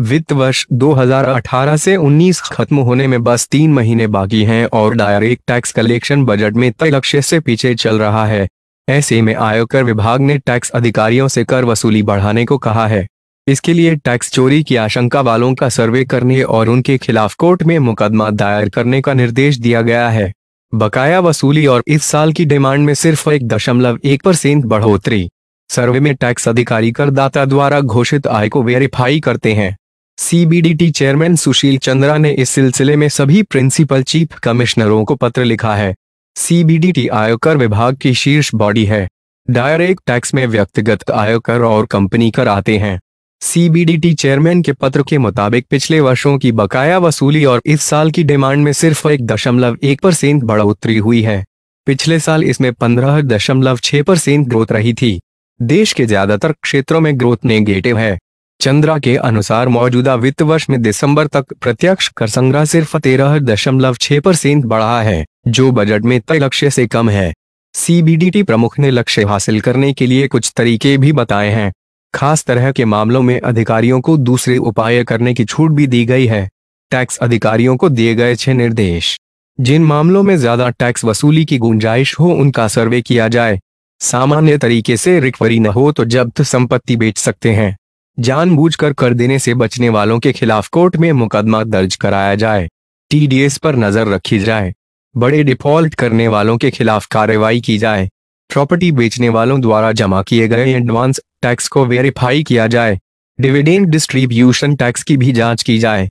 वित्त वर्ष 2018 से 19 खत्म होने में बस तीन महीने बाकी हैं और डायरेक्ट टैक्स कलेक्शन बजट में तय लक्ष्य से पीछे चल रहा है। ऐसे में आयकर विभाग ने टैक्स अधिकारियों से कर वसूली बढ़ाने को कहा है। इसके लिए टैक्स चोरी की आशंका वालों का सर्वे करने और उनके खिलाफ कोर्ट में मुकदमा दायर करने का निर्देश दिया गया है। बकाया वसूली और इस साल की डिमांड में सिर्फ़ एक दशमलव एक परसेंट बढ़ोतरी। सर्वे में टैक्स अधिकारी करदाता द्वारा घोषित आय को वेरीफाई करते हैं। सीबीडीटी चेयरमैन सुशील चंद्रा ने इस सिलसिले में सभी प्रिंसिपल चीफ कमिश्नरों को पत्र लिखा है। सीबीडीटी आयकर विभाग की शीर्ष बॉडी है। डायरेक्ट टैक्स में व्यक्तिगत आयकर और कंपनी कर आते हैं सीबीडीटी चेयरमैन के पत्र के मुताबिक पिछले वर्षों की बकाया वसूली और इस साल की डिमांड में सिर्फ़ एक दशमलव एक परसेंट बढ़ोतरी हुई है। पिछले साल इसमें पंद्रह दशमलव छह परसेंट ग्रोथ रही थी। देश के ज़्यादातर क्षेत्रों में ग्रोथ नेगेटिव है। चंद्रा के अनुसार मौजूदा वित्त वर्ष में दिसंबर तक प्रत्यक्ष कर संग्रह सिर्फ़ तेरह दशमलव छह परसेंट बढ़ा है, जो बजट में तय लक्ष्य से कम है। सीबीडीटी प्रमुख ने लक्ष्य हासिल करने के लिए कुछ तरीके भी बताए हैं। खास तरह के मामलों में अधिकारियों को दूसरे उपाय करने की छूट भी दी गई है। टैक्स अधिकारियों को दिए गए छह निर्देश। जिन मामलों में ज़्यादा टैक्स वसूली की गुंजाइश हो, उनका सर्वे किया जाए। सामान्य तरीके से रिकवरी न हो तो जब्त संपत्ति बेच सकते हैं। जानबूझकर कर देने से बचने वालों के खिलाफ कोर्ट में मुकदमा दर्ज कराया जाए। टीडीएस पर नज़र रखी जाए। बड़े डिफ़ॉल्ट करने वालों के खिलाफ कार्रवाई की जाए। प्रॉपर्टी बेचने वालों द्वारा जमा किए गए एडवांस टैक्स को वेरीफाई किया जाए। डिविडेंड डिस्ट्रीब्यूशन टैक्स की भी जाँच की जाए।